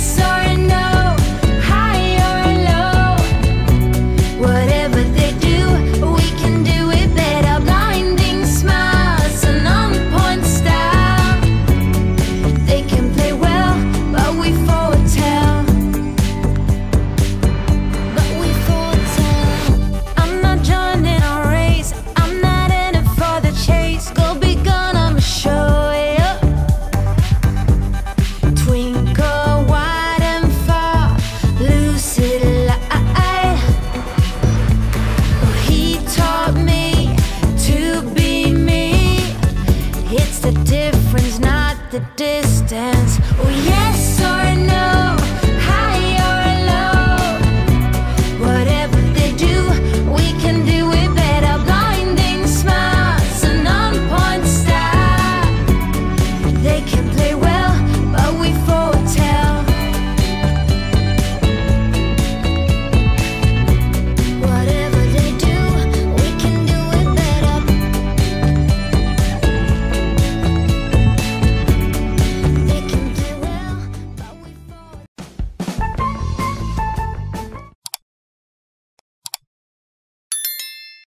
so the distance. Oh, yes, sorry.